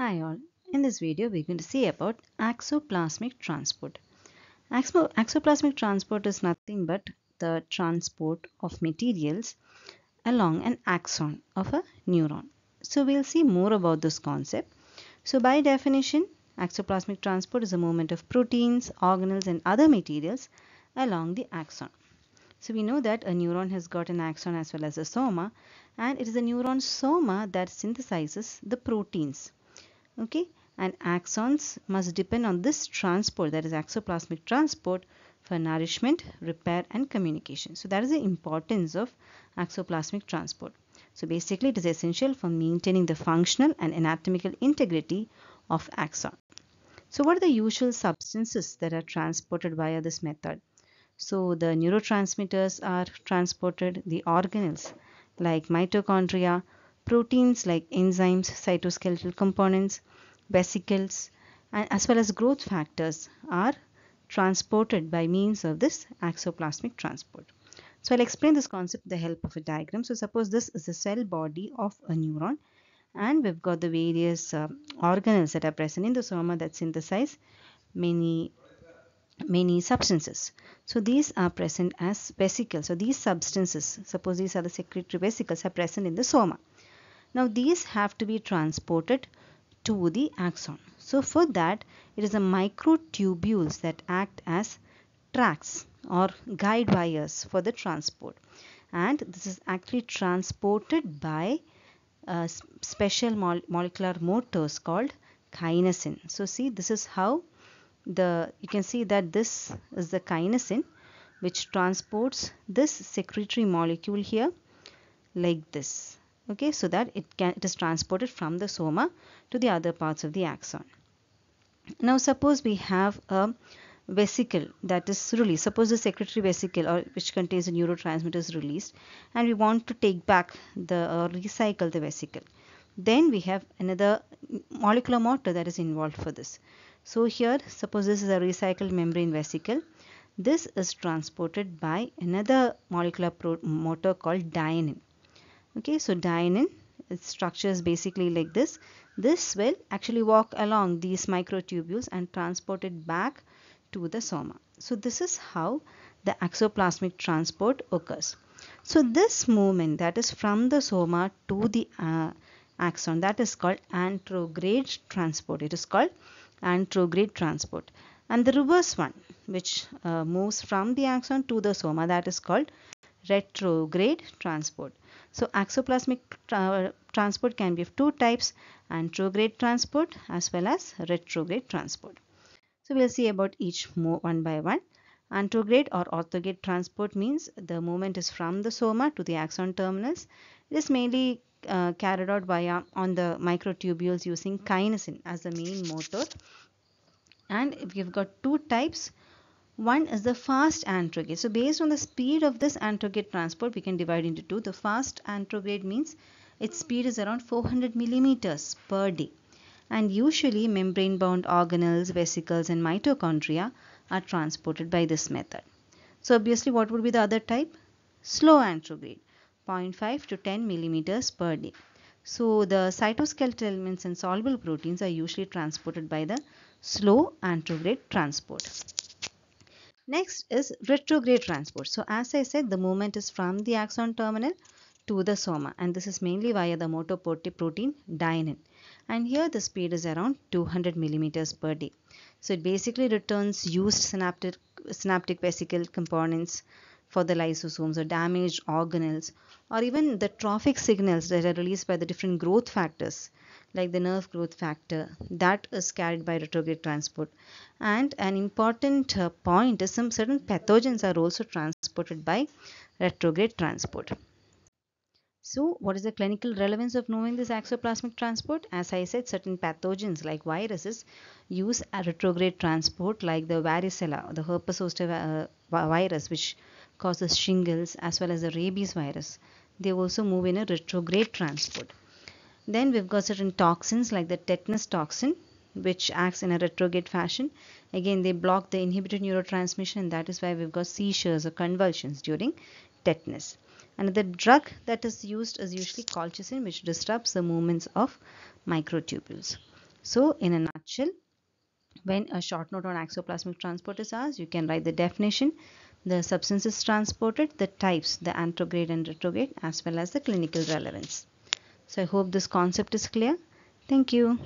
Hi all, in this video we're going to see about axoplasmic transport. Axo axoplasmic transport is nothing but the transport of materials along an axon of a neuron. So we'll see more about this concept. So by definition, axoplasmic transport is a movement of proteins, organelles and other materials along the axon. So we know that a neuron has got an axon as well as a soma and it is a neuron soma that synthesizes the proteins okay? And axons must depend on this transport that is axoplasmic transport for nourishment repair and communication. So that is the importance of axoplasmic transport. So basically it is essential for maintaining the functional and anatomical integrity of axon. So what are the usual substances that are transported via this method? So the neurotransmitters are transported the organelles like mitochondria proteins like enzymes, cytoskeletal components, vesicles, and as well as growth factors are transported by means of this axoplasmic transport. So I'll explain this concept with the help of a diagram. So suppose this is the cell body of a neuron and we've got the various uh, organelles that are present in the soma that synthesize many many substances. So these are present as vesicles. So these substances, suppose these are the secretory vesicles are present in the soma. Now these have to be transported to the axon. So for that it is the microtubules that act as tracks or guide wires for the transport and this is actually transported by uh, special mo molecular motors called kinesin. So see this is how the you can see that this is the kinesin which transports this secretory molecule here like this okay so that it can it is transported from the soma to the other parts of the axon. Now suppose we have a vesicle that is released. Suppose the secretory vesicle or which contains a neurotransmitter is released and we want to take back the uh, recycle the vesicle. Then we have another molecular motor that is involved for this. So here suppose this is a recycled membrane vesicle. This is transported by another molecular motor called dynein okay so dynein its structure is basically like this. This will actually walk along these microtubules and transport it back to the soma. So this is how the axoplasmic transport occurs. So this movement that is from the soma to the uh, axon that is called anterograde transport. It is called anterograde transport. And the reverse one which uh, moves from the axon to the soma that is called retrograde transport so axoplasmic tra transport can be of two types, anterograde transport as well as retrograde transport. So we'll see about each one by one. Anterograde or orthograde transport means the movement is from the soma to the axon terminals. It is mainly uh, carried out via on the microtubules using kinesin as the main motor. And we've got two types one is the fast anterograde. So based on the speed of this anterograde transport, we can divide into two. The fast anterograde means its speed is around 400 millimeters per day. And usually membrane bound organelles, vesicles and mitochondria are transported by this method. So obviously what would be the other type? Slow anterograde, 0.5 to 10 millimeters per day. So the cytoskeletal elements and soluble proteins are usually transported by the slow anterograde transport. Next is retrograde transport. So as I said, the movement is from the axon terminal to the soma and this is mainly via the motor protein dynein. And here the speed is around 200 millimeters per day. So it basically returns used synaptic, synaptic vesicle components for the lysosomes or damaged organelles or even the trophic signals that are released by the different growth factors like the nerve growth factor that is carried by retrograde transport and an important uh, point is some certain pathogens are also transported by retrograde transport. So what is the clinical relevance of knowing this axoplasmic transport? As I said, certain pathogens like viruses use a retrograde transport like the varicella, the herpes zoster uh, virus which causes shingles as well as the rabies virus. They also move in a retrograde transport. Then we've got certain toxins like the tetanus toxin which acts in a retrograde fashion. Again, they block the inhibited neurotransmission and that is why we've got seizures or convulsions during tetanus. Another drug that is used is usually colchicine which disrupts the movements of microtubules. So in a nutshell, when a short note on axoplasmic transport is asked, you can write the definition, the substances transported, the types, the anterograde and retrograde as well as the clinical relevance. So I hope this concept is clear. Thank you.